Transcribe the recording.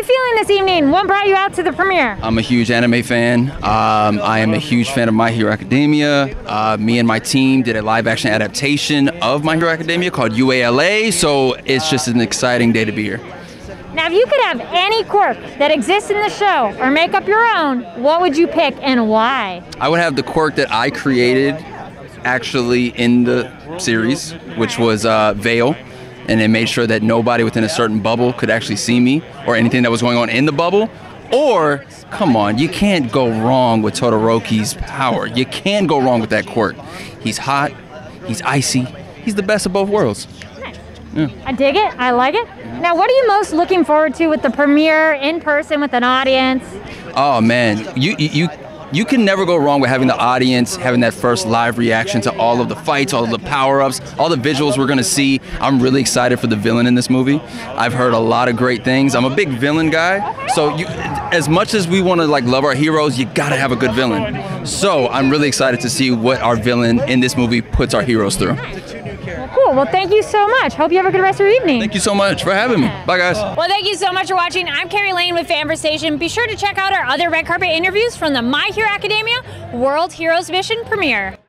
you feeling this evening? What brought you out to the premiere? I'm a huge anime fan. Um, I am a huge fan of My Hero Academia. Uh, me and my team did a live action adaptation of My Hero Academia called UALA, so it's just an exciting day to be here. Now, if you could have any quirk that exists in the show or make up your own, what would you pick and why? I would have the quirk that I created actually in the series, which was uh, Veil and it made sure that nobody within a certain bubble could actually see me or anything that was going on in the bubble. Or, come on, you can't go wrong with Todoroki's power. You can go wrong with that quirk. He's hot, he's icy, he's the best of both worlds. Yeah. I dig it. I like it. Now, what are you most looking forward to with the premiere in person with an audience? Oh man, you you you can never go wrong with having the audience having that first live reaction to all of the fights, all of the power ups, all the visuals we're gonna see. I'm really excited for the villain in this movie. I've heard a lot of great things. I'm a big villain guy, so you, as much as we want to like love our heroes, you gotta have a good villain. So I'm really excited to see what our villain in this movie puts our heroes through. Cool. Well, thank you so much. Hope you have a good rest of your evening. Thank you so much for having me. Bye, guys. Well, thank you so much for watching. I'm Kari Lane with Fanversation. Be sure to check out our other red carpet interviews from the My Hero Academia World Heroes Mission premiere.